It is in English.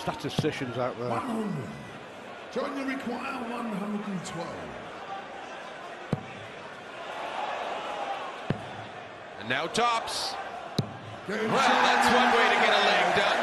statisticians out there. Join the require 112. And now tops. Well, that's one way to get a leg done.